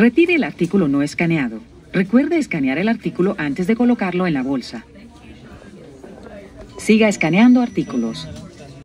Retire el artículo no escaneado. Recuerde escanear el artículo antes de colocarlo en la bolsa. Siga escaneando artículos.